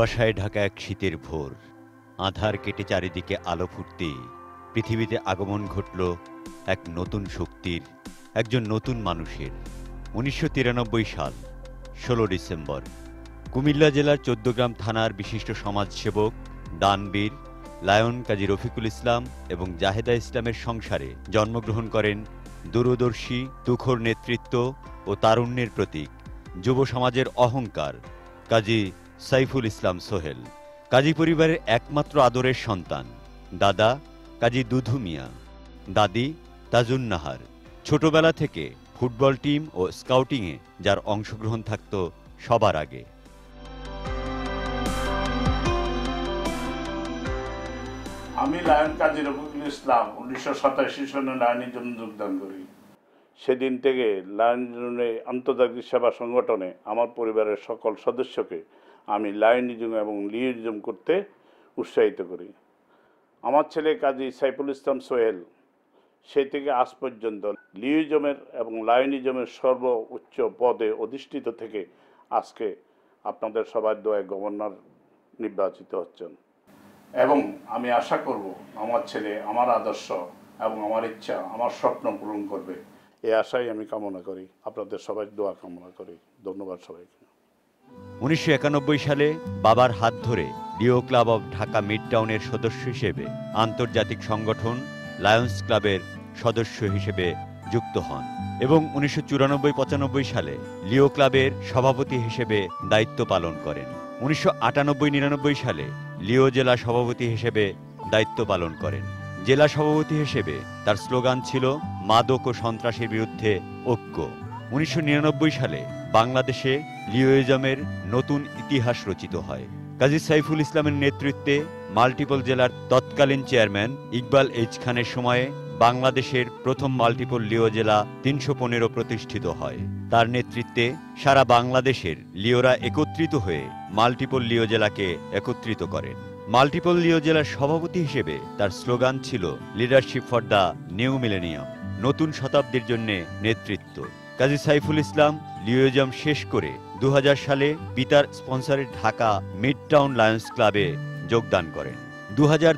কুয়াশায় ঢাকা এক শীতের ভোর। আধার কেটে চারিদিকে আলো ফুটতে পৃথিবীতে আগমন ঘটল এক নতুন শক্তির, একজন নতুন মানুষের। উনিশশো তিরানব্বই সাল, ষোলো ডিসেম্বর। কুমিল্লা জেলার চোদ্দগ্রাম থানার বিশিষ্ট সমাজসেবক দানবীর লায়ন কাজী রফিকুল ইসলাম এবং জাহেদা ইসলামের সংসারে জন্মগ্রহণ করেন দূরদর্শী, তুখর নেতৃত্ব ও তারুণ্যের প্রতীক, যুব সমাজের অহংকার কাজী সাইফুল ইসলাম সোহেল, কাজী পরিবারের একমাত্র আদরের সন্তান। দাদা, কাজী দুধু মিয়া। দাদি, তাজুন নাহার। ছোটবেলা থেকে ফুটবল টিম ও স্কাউটিংয়ে যার অংশগ্রহণ থাকত সবার আগে। আমি লায়ন কাজী রফিকুল ইসলাম, উনিশশো সাতাশি সনে লায়নের জন্য যোগদান করি। সেদিন থেকে লায়ন আন্তর্জাতিক সেবা সংগঠনে আমার পরিবারের সকল সদস্যকে আমি লায়নিজম এবং লিওনিজম করতে উৎসাহিত করি। আমার ছেলে কাজী সাইফুল ইসলাম সোহেল সেই থেকে আজ পর্যন্ত লিওজমের এবং লায়নিজমের সর্ব উচ্চ পদে অধিষ্ঠিত থেকে আজকে আপনাদের সবার দোয়ায় গভর্নর নির্বাচিত হচ্ছেন। এবং আমি আশা করব আমার ছেলে, আমার আদর্শ এবং আমার ইচ্ছা, আমার স্বপ্ন পূরণ করবে। এই আশাই আমি কামনা করি। আপনাদের সবাই দোয়া কামনা করি। ধন্যবাদ সবাইকে। উনিশশো একানব্বই সালে বাবার হাত ধরে Leo club of Dhaka mid টাউনের সদস্য হিসেবে আন্তর্জাতিক সংগঠন লায়ন্স ক্লাবের সদস্য হিসেবে যুক্ত হন এবং উনিশশো চুরানব্বই পঁচানব্বই সালে লিও ক্লাবের সভাপতি হিসেবে দায়িত্ব পালন করেন। উনিশশো আটানব্বই নিরানব্বই সালে লিও জেলা সভাপতি হিসেবে দায়িত্ব পালন করেন। জেলা সভাপতি হিসেবে তার স্লোগান ছিল, মাদক ও সন্ত্রাসের বিরুদ্ধে ঐক্য। উনিশশো নিরানব্বই সালে বাংলাদেশে লিওইজমের নতুন ইতিহাস রচিত হয়। কাজী সাইফুল ইসলামের নেতৃত্বে মাল্টিপল জেলার তৎকালীন চেয়ারম্যান ইকবাল এইচ খানের সময়ে বাংলাদেশের প্রথম মাল্টিপল লিও জেলা তিনশো পনেরো প্রতিষ্ঠিত হয়। তার নেতৃত্বে সারা বাংলাদেশের লিওরা একত্রিত হয়ে মাল্টিপল লিও জেলাকে একত্রিত করেন। মাল্টিপল লিও জেলার সভাপতি হিসেবে তার স্লোগান ছিল, leadership for the new millennium নতুন শতাব্দীর জন্য নেতৃত্ব। কাজী সাইফুল ইসলাম লিওজম শেষ করে দু হাজার সালে পিতার স্পন্সরে ঢাকা মিড টাউন লায়ন্স ক্লাবে যোগদান করেন। দু হাজার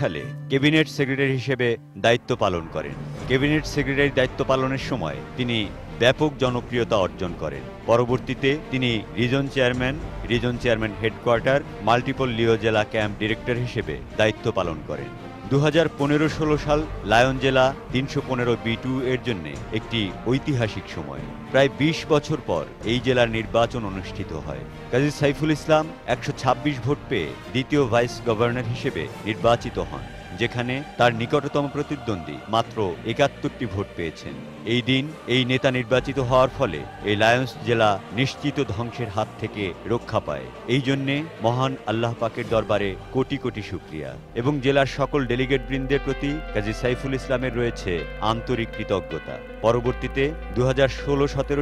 সালে ক্যাবিনেট সেক্রেটারি হিসেবে দায়িত্ব পালন করেন। ক্যাবিনেট সেক্রেটারি দায়িত্ব পালনের সময় তিনি ব্যাপক জনপ্রিয়তা অর্জন করেন। পরবর্তীতে তিনি region chairman region chairman headquarter, multiple Leo জেলা ক্যাম্প ডিরেক্টর হিসেবে দায়িত্ব পালন করেন। দু হাজার পনেরো ষোলো সাল লায়ন জেলা তিনশো পনেরো বি টু এর জন্য একটি ঐতিহাসিক সময়। প্রায় ২০ বছর পর এই জেলার নির্বাচন অনুষ্ঠিত হয়। কাজী সাইফুল ইসলাম একশো ছাব্বিশ ভোট পেয়ে দ্বিতীয় ভাইস গভর্নর হিসেবে নির্বাচিত হন। যেখানে তার নিকটতম প্রতিদ্বন্দ্বী মাত্র একাত্তরটি ভোট পেয়েছেন। এই দিন এই নেতা নির্বাচিত হওয়ার ফলে এই লায়ন্স জেলা নিশ্চিত ধ্বংসের হাত থেকে রক্ষা পায়। এই জন্যে মহান আল্লাহ পাকের দরবারে কোটি কোটি শুক্রিয়া। এবং জেলার সকল ডেলিগেট বৃন্দের প্রতি কাজী সাইফুল ইসলামের রয়েছে আন্তরিক কৃতজ্ঞতা। পরবর্তীতে দু হাজার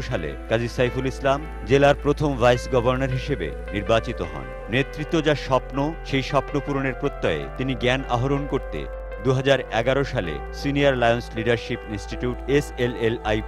সালে কাজী সাইফুল ইসলাম জেলার প্রথম ভাইস গভর্নর হিসেবে নির্বাচিত হন। নেতৃত্ব যা স্বপ্ন, সেই স্বপ্ন পূরণের প্রত্যয়ে তিনি জ্ঞান আহরণ করতে দু হাজার এগারো সালে সিনিয়র লায়ন্স লিডারশিপ ইনস্টিটিউট এস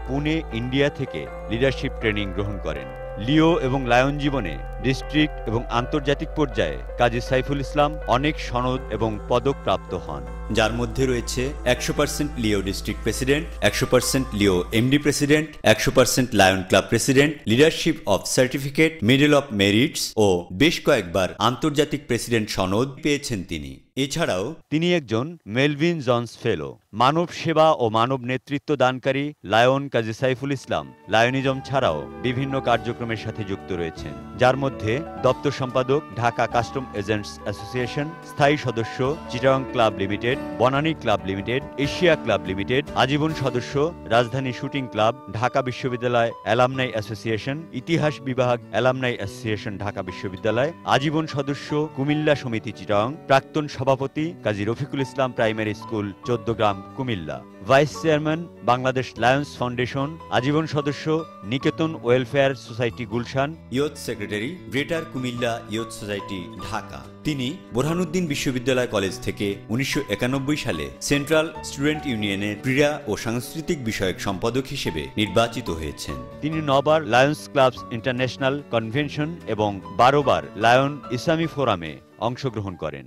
পুনে, ইন্ডিয়া থেকে লিডারশিপ ট্রেনিং গ্রহণ করেন। লিও এবং লায়ন জীবনে ডিস্ট্রিক্ট এবং আন্তর্জাতিক পর্যায়ে কাজী সাইফুল ইসলাম অনেক সনদ এবং পদক প্রাপ্ত হন। যার মধ্যে রয়েছে একশো পার্সেন্ট লিও ডিস্ট্রিক্ট প্রেসিডেন্ট একশো পার্সেন্ট লিও এমডি প্রেসিডেন্ট একশো percent lion club president leadership of certificate medal of merits ও বেশ কয়েকবার আন্তর্জাতিক প্রেসিডেন্ট সনদ পেয়েছেন তিনি। এছাড়াও তিনি একজন মেলভিন জনস ফেলো। মানব সেবা ও মানব নেতৃত্ব দানকারী লায়ন কাজী সাইফুল ইসলাম লায়নিজম ছাড়াও বিভিন্ন কার্যক্রমের সাথে যুক্ত রয়েছেন যার মধ্যে দপ্তর সম্পাদক, ঢাকা কাস্টম এজেন্টস অ্যাসোসিয়েশন, স্থায়ী সদস্য Chittagong club limited, Banani club limited, Asia club limited, আজীবন সদস্য, রাজধানী শুটিং ক্লাব, ঢাকা বিশ্ববিদ্যালয় অ্যালামনাই অ্যাসোসিয়েশন, ইতিহাস বিভাগ অ্যালামনাই অ্যাসোসিয়েশন, ঢাকা বিশ্ববিদ্যালয়, আজীবন সদস্য, কুমিল্লা সমিতি চিটাং প্রাক্তন সভাপতি Kazi Rafiqul Islam primary school, Chauddagram, Comilla. Vice chairman Bangladesh lions foundation আজীবন সদস্য Niketan welfare society Gulshan youth secretary greater Comilla youth society Dhaka. তিনি বোরহানুদ্দিন বিশ্ববিদ্যালয় কলেজ থেকে উনিশশো একানব্বই সালে সেন্ট্রাল স্টুডেন্ট ইউনিয়নের ক্রীড়া ও সাংস্কৃতিক বিষয়ক সম্পাদক হিসেবে নির্বাচিত হয়েছেন। তিনি নবার লায়ন্স ক্লাবস ইন্টারন্যাশনাল কনভেনশন এবং বারোবার লায়ন ইসলামী ফোরামে অংশগ্রহণ করেন।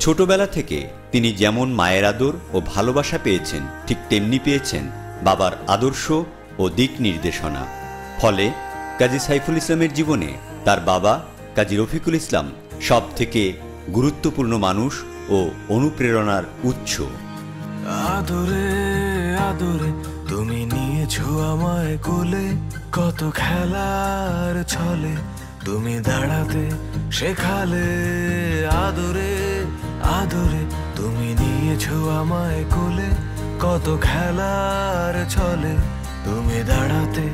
ছোটবেলা থেকে তিনি যেমন মায়ের আদর ও ভালোবাসা পেয়েছেন, ঠিক তেমনি পেয়েছেন বাবার আদর্শ ও দিক নির্দেশনা। ফলে কাজী সাইফুল ইসলামের জীবনে তার বাবা কাজী রফিকুল ইসলাম সব থেকে গুরুত্বপূর্ণ মানুষ ও অনুপ্রেরণার উৎস। আদরে আদরে তুমি নিয়েছো আমায় কোলে, কত খেলার ছলে তুমি দাঁড়াতে শেখালে আদরে। আদরে তুমি নিয়েছো আমায় কোলে, কত খেলার ছলে। তুমি দাঁড়াতে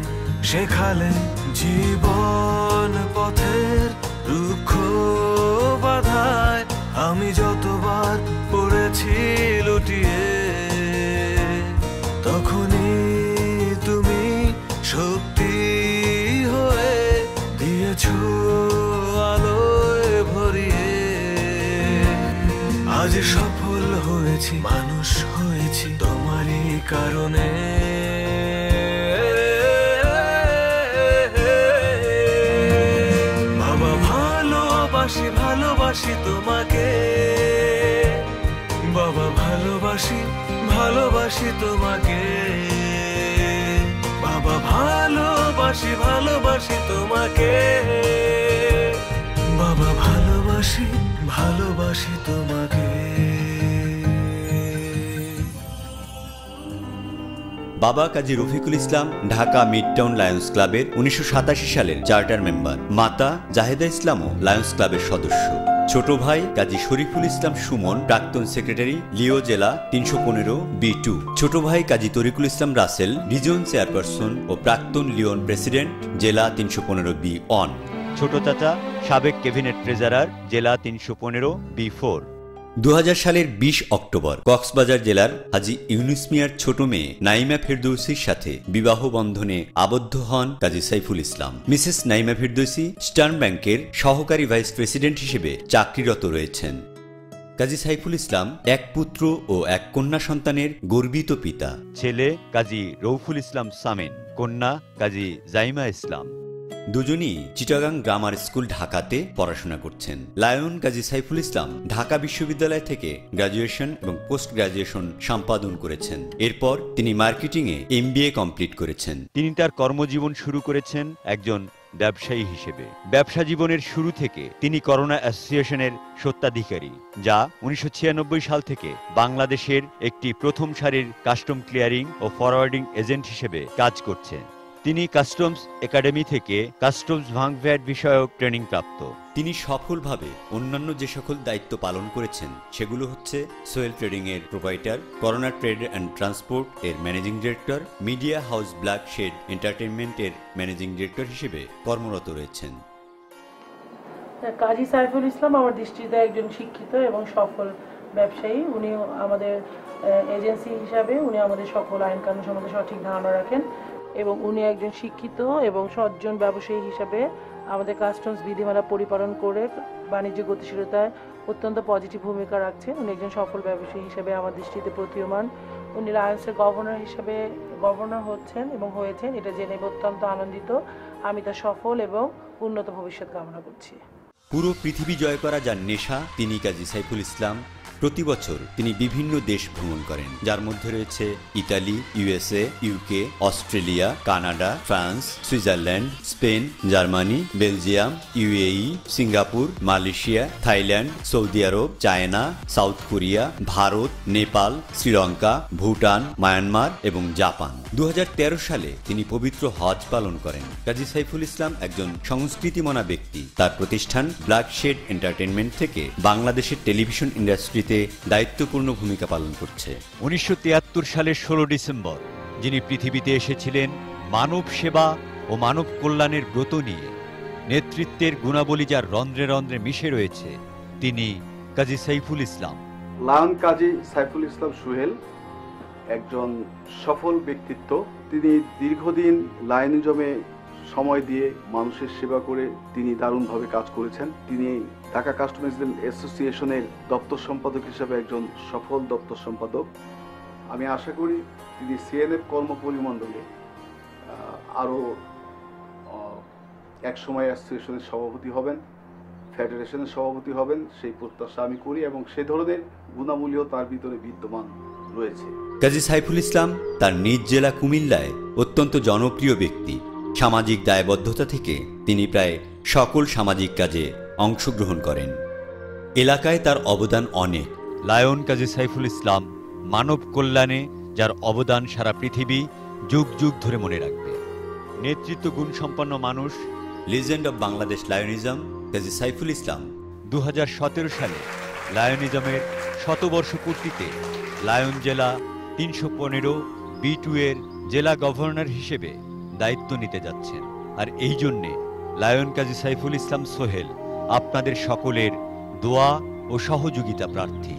শেখালে জীবন পথের রুক্ষ বাধায়। আমি যতবার পড়েছি লুটিয়ে, তখনই কারণে। বাবা ভালোবাসি ভালোবাসি তোমাকে। বাবা ভালোবাসি ভালোবাসি তোমাকে। বাবা ভালোবাসি ভালোবাসি তোমাকে। বাবা ভালোবাসি ভালোবাসি তোমাকে। বাবা Kazi Rafiqul Islam, Dhaka mid town lions ক্লাবের উনিশশো সাতাশি সালের চার্টার মেম্বার। মাতা জাহেদা ইসলামও লায়ন্স ক্লাবের সদস্য। ছোট ভাই কাজী শরীফুল ইসলাম সুমন, প্রাক্তন সেক্রেটারি, লিও জেলা তিনশো পনেরো, বি টু। ছোট ভাই কাজী তরিকুল ইসলাম রাসেল রিজন চেয়ারপারসন ও প্রাক্তন লিওন প্রেসিডেন্ট, জেলা তিনশো পনেরো, বি অন ছোট চাচা সাবেক ক্যাবিনেট ট্রেজারার, জেলা তিনশো পনেরো, বি ফোর। দু হাজার সালের ২০ অক্টোবর কক্সবাজার জেলার হাজি ইউনুস মিয়ার ছোট মেয়ে নাইমা ফেরদৌসির সাথে বিবাহ বন্ধনে আবদ্ধ হন কাজী সাইফুল ইসলাম। মিসেস নাইমা ফেরদৌসি স্টার্ন ব্যাংকের সহকারী ভাইস প্রেসিডেন্ট হিসেবে চাকরিরত রয়েছেন। কাজী সাইফুল ইসলাম এক পুত্র ও এক কন্যা সন্তানের গর্বিত পিতা। ছেলে কাজী রৌফুল ইসলাম সামেন, কন্যা কাজী জাইমা ইসলাম। দুজনই চিটাগাং গ্রামার স্কুল ঢাকাতে পড়াশোনা করছেন। লায়ন কাজী সাইফুল ইসলাম ঢাকা বিশ্ববিদ্যালয় থেকে গ্রাজুয়েশন এবং পোস্ট গ্রাজুয়েশন সম্পাদন করেছেন। এরপর তিনি মার্কেটিংয়ে এমবিএ কমপ্লিট করেছেন। তিনি তার কর্মজীবন শুরু করেছেন একজন ব্যবসায়ী হিসেবে। ব্যবসা জীবনের শুরু থেকে তিনি করোনা অ্যাসোসিয়েশনের সত্ত্বাধিকারী যা উনিশশো ছিয়ানব্বই সাল থেকে বাংলাদেশের একটি প্রথম সারির কাস্টম ক্লিয়ারিং ও ফরওয়ার্ডিং এজেন্ট হিসেবে কাজ করছে। তিনি কাস্টমস একাডেমি থেকে কাস্টমস ভাঙভ্যাট বিষয়ক ট্রেনিং প্রাপ্ত। তিনি সফলভাবে অন্যান্য যে সকল দায়িত্ব পালন করেছেন সেগুলো হচ্ছে সোয়েল ট্রেডিং এর provider Corona Trade and Transport এর managing director media house Black Shade Entertainment এর ম্যানেজিং ডিরেক্টর হিসেবে কর্মরত রয়েছেন। কাজী সাইফুল ইসলাম আমার দৃষ্টিতে একজন শিক্ষিত এবং সফল ব্যবসায়ী। উনি আমাদের এজেন্সি হিসাবে উনি আমাদের সকল আইন কানুন সম্বন্ধে সঠিক ধারণা রাখেন। এবং উনি একজন শিক্ষিত এবং সজ্জন ব্যবসায়ী হিসাবে আমাদের কাস্টমস বিধিমালা পরিপালন করে বাণিজ্য গতিশীলতায় অত্যন্ত পজিটিভ ভূমিকা রাখছেন। উনি একজন সফল ব্যবসায়ী হিসাবে আমার দৃষ্টিতে প্রতীয়মান। উনি লায়ন্সের গভর্নর হিসাবে গভর্নর হচ্ছেন এবং হয়েছেন। এটা জেনে অত্যন্ত আনন্দিত। আমি তার সফল এবং উন্নত ভবিষ্যৎ কামনা করছি। পুরো পৃথিবী জয় করা যার নেশা, তিনি কাজী সাইফুল ইসলাম। প্রতি বছর তিনি বিভিন্ন দেশ ভ্রমণ করেন, যার মধ্যে রয়েছে Italy, USA, UK, Australia, Canada, France, Switzerland, Spain, Germany, Belgium, UAE, Singapore, Malaysia, Thailand, Saudi Arab, China, South Korea, Bharat, Nepal, Sri Lanka, Bhutan, Myanmar এবং জাপান। দু হাজার তেরো সালে তিনি পবিত্র হজ পালন করেন। কাজী সাইফুল ইসলাম একজন সংস্কৃতিমনা ব্যক্তি। তার প্রতিষ্ঠান ব্ল্যাক শেড এন্টারটেনমেন্ট থেকে বাংলাদেশের টেলিভিশন ইন্ডাস্ট্রিতে দায়িত্বপূর্ণ ভূমিকা পালন করছে। উনিশশো সালের ষোলো ডিসেম্বর যিনি পৃথিবীতে এসেছিলেন মানব সেবা ও মানব কল্যাণের ব্রত নিয়ে। নেতৃত্বের গুণাবলী যার রন্ধ্রে রন্ধ্রে মিশে রয়েছে তিনি কাজী সাইফুল ইসলাম। লায়ন কাজী সাইফুল ইসলাম সুহেল একজন সফল ব্যক্তিত্ব। তিনি দীর্ঘদিন লায়নিজমে সময় দিয়ে মানুষের সেবা করে তিনি দারুণভাবে কাজ করেছেন। তিনি ঢাকা কাস্টমাইজ অ্যাসোসিয়েশনের দপ্তর সম্পাদক হিসেবে একজন সফল দপ্তর সম্পাদক। আমি আশা করি তিনি সিএনএফ কর্মপরিমণ্ডলে আরও এক সময় অ্যাসোসিয়েশনের সভাপতি হবেন, ফেডারেশনের সভাপতি হবেন, সেই প্রত্যাশা আমি করি এবং সে ধরনের গুণাবলীও তার ভিতরে বিদ্যমান রয়েছে। কাজী সাইফুল ইসলাম তার নিজ জেলা কুমিল্লায় অত্যন্ত জনপ্রিয় ব্যক্তি। সামাজিক দায়বদ্ধতা থেকে তিনি প্রায় সকল সামাজিক কাজে অংশগ্রহণ করেন। এলাকায় তার অবদান অনেক। লায়ন কাজী সাইফুল ইসলাম মানব কল্যাণে যার অবদান সারা পৃথিবী যুগ যুগ ধরে মনে রাখবে। নেতৃত্ব গুণসম্পন্ন মানুষ legend of Bangladesh Lionism Kazi Saiful Islam. দু হাজার সতেরো সালে লায়নিজমের শতবর্ষ পূর্তিতে লায়ন জেলা তিনশো পনেরো বি টু এর জেলা গভর্নর হিসেবে দায়িত্ব নিতে যাচ্ছেন। আর এই জন্যে লায়ন কাজী সাইফুল ইসলাম সোহেল আপনাদের সকলের দোয়া ও সহযোগিতা প্রার্থী।